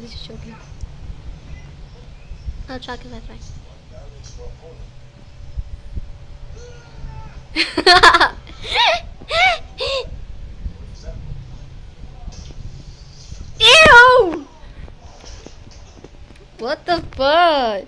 He's just joking. Oh, chocolate, that's right. Ew! What the fuck?